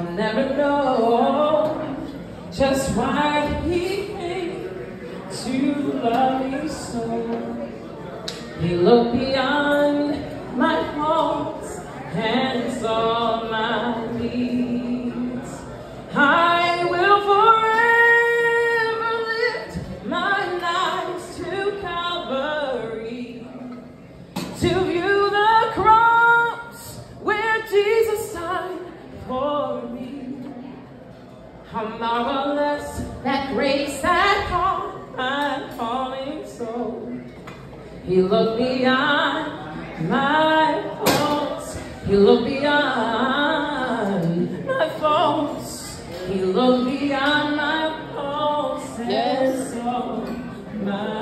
never know just why he came to love me so. He looked beyond my faults and saw my needs. I will forever lift my eyes to Calvary to view the cross where Jesus died for me. How marvelous that grace that caught my falling soul. He looked beyond my faults. He looked beyond my faults. He looked beyond my faults and saw my